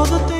all the things